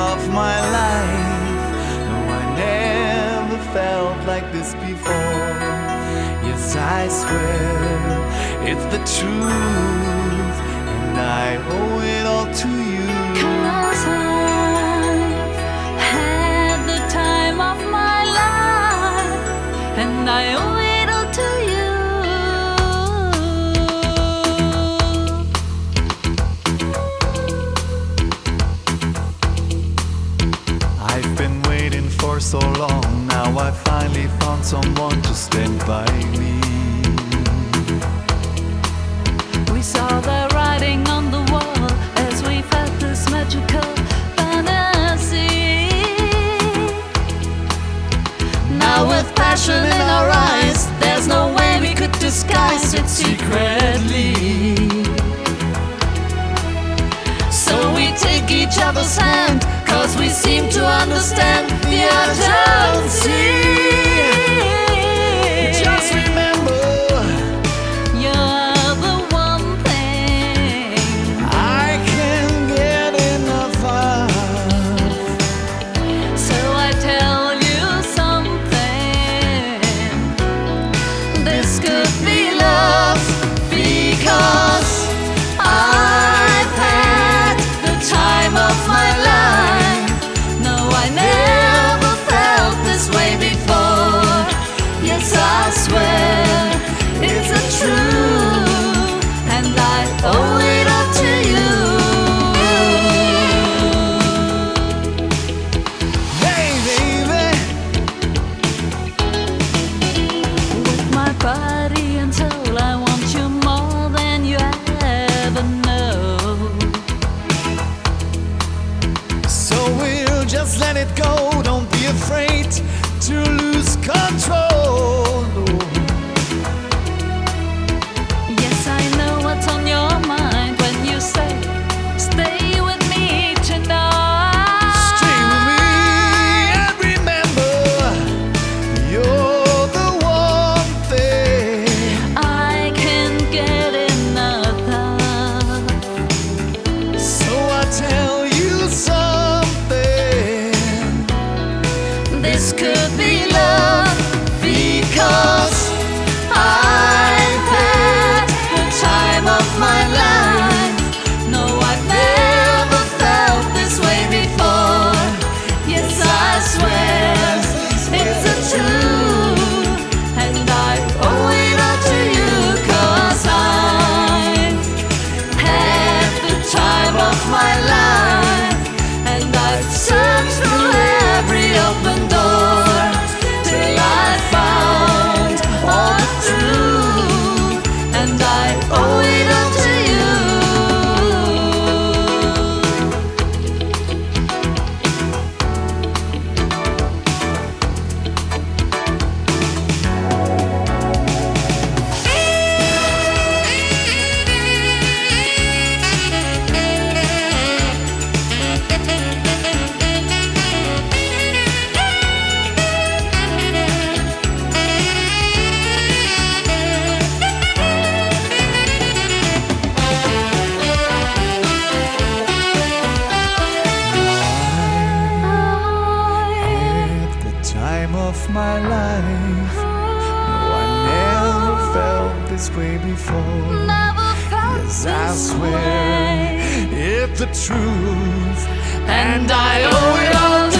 of my life. No, I never felt like this before. Yes, I swear it's the truth, and I owe it all to you. Cause I've had the time of my life, and I owe so long. Now I finally found someone to stand by me. We saw the writing on the wall as we felt this magical fantasy. Now, with passion in our eyes, there's no way we could disguise it secretly. So we take each other's hand, we seem to understand the urgency. To lose control. Yes, I know what's on your mind when you say, Stay with me tonight. Stay with me and remember, you're the one thing. I can't get enough. So I tell you something. This could my life, no, I never felt this way before. Yes, I swear way. it's the truth, And I owe it all to